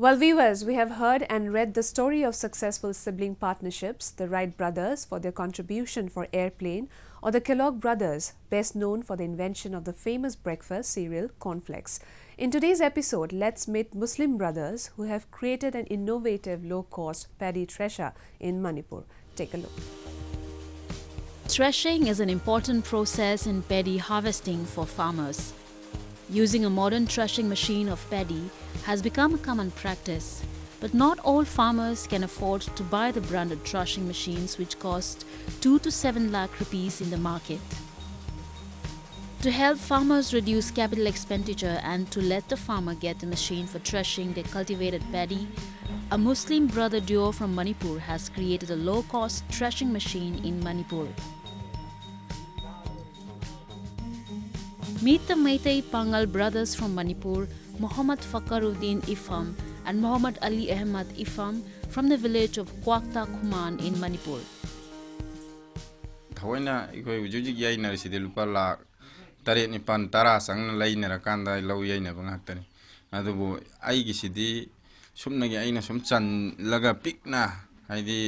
Well, viewers, we have heard and read the story of successful sibling partnerships, the Wright brothers for their contribution for airplane, or the Kellogg brothers, best known for the invention of the famous breakfast cereal cornflakes. In today's episode, let's meet Muslim brothers who have created an innovative low-cost paddy thresher in Manipur. Take a look. Threshing is an important process in paddy harvesting for farmers. Using a modern threshing machine of paddy has become a common practice, but not all farmers can afford to buy the branded threshing machines which cost 2 to 7 lakh rupees in the market. To help farmers reduce capital expenditure and to let the farmer get a machine for threshing their cultivated paddy, a Muslim brother duo from Manipur has created a low-cost threshing machine in Manipur. Meet the Meitei Pangal brothers from Manipur, Muhammad Fakaruddin Epham and Muhammad Ali Ahmad Epham from the village of Kwakta Khuman in Manipur. ꯊꯑꯣꯏꯅ ꯑꯩꯈꯣꯏ ꯍꯧꯖꯤꯛ ꯍꯧꯖꯤꯛ ꯌꯩꯅꯔꯤꯁꯤꯗꯤ ꯂꯨꯄꯥ ꯂꯥꯛ ꯇꯔꯦꯠ ꯅꯤꯄꯥꯜ ꯇꯔꯥ ꯆꯪꯅ ꯂꯩꯅꯔꯀꯥꯟꯗ ꯂꯧ ꯌꯩꯅꯕ ꯉꯥꯛꯇꯅꯤ ꯑꯗꯨꯕꯨ ꯑꯩꯒꯤꯁꯤꯗꯤ ꯁꯨꯞꯅꯒꯤ ꯑꯩꯅ ꯁꯨꯝ ꯆꯜꯂꯒ ꯄꯤꯛꯅ ꯍꯥꯏꯗꯤ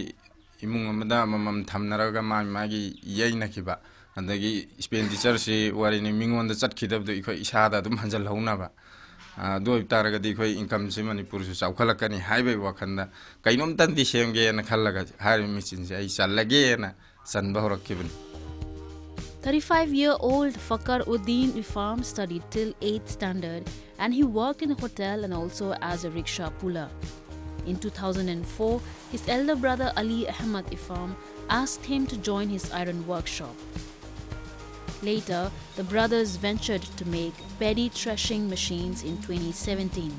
ꯏꯃꯨꯡ ꯑꯃꯗ ꯑꯃꯃꯝ ꯊꯝꯅꯔꯒ ꯃꯥꯒꯤ ꯃꯥꯒꯤ ꯌꯩꯅꯈꯤꯕ ꯑꯗꯒꯤ ꯑꯦꯛꯁꯄꯦꯟꯗꯤꯆꯔꯁꯤ ꯋꯥꯔꯤꯅꯤ ꯃꯤꯉꯣꯟꯗ ꯆꯠꯈꯤꯗꯕꯗꯣ ꯑꯩꯈꯣꯏ ꯏꯁꯥꯗ ꯑꯗꯨꯝ ꯍꯟꯖꯜꯍꯧꯅꯕ ꯑꯗꯨ ꯑꯣꯏꯕ ꯇꯥꯔꯒꯗꯤ ꯑꯩꯈꯣꯏ ꯏꯟꯀꯝꯁꯤ ꯃꯅꯤꯄꯨꯔꯁꯨ ꯆꯥꯎꯈꯠꯂꯛꯀꯅꯤ ꯍꯥꯏꯕꯒꯤ ꯋꯥꯈꯜꯗ ꯀꯩꯅꯣꯝꯇꯪꯗꯤ ꯁꯦꯝꯒꯦꯅ ꯈꯜꯂꯒ ꯍꯥꯏꯔꯤꯕ ꯃꯦꯆꯤꯟꯁꯦ ꯑꯩ ꯆꯜꯂꯒꯦꯅ ꯆꯟꯕ ꯍꯧꯔꯛꯈꯤꯕꯅꯤ 35 year old Fakar Uddin Ifam studied till 8th standard and he worked in a hotel and also as a rickshaw puller. In 2004, his elder brother Ali Ahmad Epham asked him to join his iron workshop. Later, the brothers ventured to make paddy threshing machines in 2017.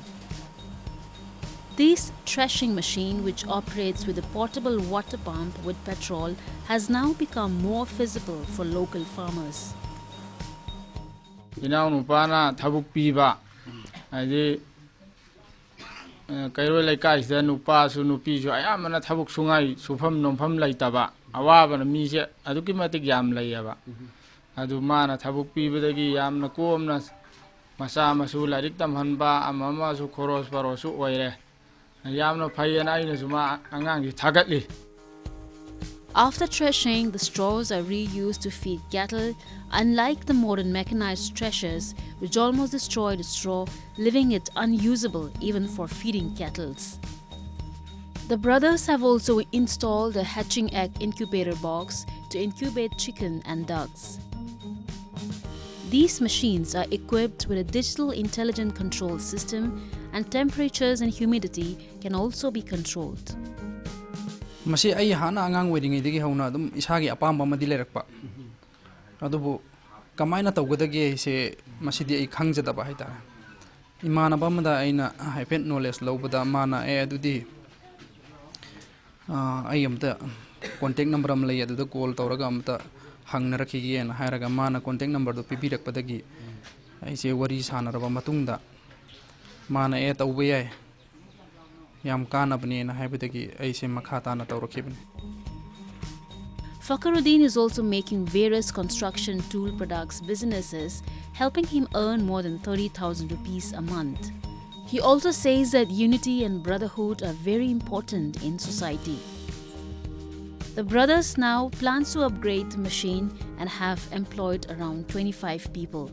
This threshing machine, which operates with a portable water pump with petrol, has now become more feasible for local farmers. kairoy lai kai sa nu pa su nu pi ju aya mana thabuk sungai supham nompham lai ta ba awa ban mi se aduki matik yam lai ya ba adu mana thabuk pi ba dagi yam na ko amna masa masu larik tam han ba amama su khoros paro su oire yam na phai na ai na suma angang gi thagat li After threshing, the straws are reused to feed cattle, unlike the modern mechanized threshers, which almost destroy the straw, leaving it unusable even for feeding cattle. The brothers have also installed a hatching egg incubator box to incubate chicken and ducks. These machines are equipped with a digital intelligent control system and temperatures and humidity can also be controlled. ꯃꯁꯤ ꯑꯩ ꯍꯥꯟꯅ ꯑꯉꯥꯡ ꯑꯣꯏꯔꯤꯉꯩꯗꯒꯤ ꯍꯧꯅ ꯑꯗꯨꯝ ꯏꯁꯥꯒꯤ ꯑꯄꯥꯝꯕ ꯑꯃꯗꯤ ꯂꯩꯔꯛꯄ ꯑꯗꯨꯕꯨ ꯀꯃꯥꯏꯅ ꯇꯧꯒꯗꯒꯦ ꯍꯥꯏꯁꯦ ꯃꯁꯤꯗꯤ ꯑꯩ ꯈꯪꯖꯗꯕ ꯍꯥꯏꯇꯥꯔꯦ ꯏꯃꯥꯟꯅꯕ ꯑꯃꯗ ꯑꯩꯅ ꯍꯥꯏꯐꯦꯠ ꯅꯣꯂꯦꯖ ꯂꯧꯕꯗ ꯃꯥꯅ ꯑꯦ ꯑꯗꯨꯗꯤ ꯑꯩ ꯑꯝꯇ ꯀꯣꯟꯇꯦꯛ ꯅꯝꯕꯔ ꯑꯃ ꯂꯩ ꯑꯗꯨꯗ ꯀꯣꯜ ꯇꯧꯔꯒ ꯑꯝꯇ ꯍꯪꯅꯔꯛꯈꯤꯒꯦꯅ ꯍꯥꯏꯔꯒ ꯃꯥꯅ ꯀꯣꯟꯇꯦꯛ ꯅꯝꯕꯔꯗꯨ ꯄꯤꯕꯤꯔꯛꯄꯗꯒꯤ ꯑꯩꯁꯦ ꯋꯥꯔꯤ ꯁꯥꯟꯅꯔꯕ ꯃꯇꯨꯡꯗ ꯃꯥꯅ ꯑꯦ ꯇꯧꯕ ꯌꯥꯏ ꯌꯥꯝ ꯀꯥꯟꯅꯕꯅꯦꯅ ꯍꯥꯏꯕꯗꯒꯤ ꯑꯩꯁꯦ ꯃꯈꯥ ꯇꯥꯅ ꯇꯧꯔꯛꯈꯤꯕꯅꯤ Fakaruddin is also making various construction tool products businesses, helping him earn more than 30,000 rupees a month. He also says that unity and brotherhood are very important in society. The brothers now plans to upgrade the machine and have employed around 25 people.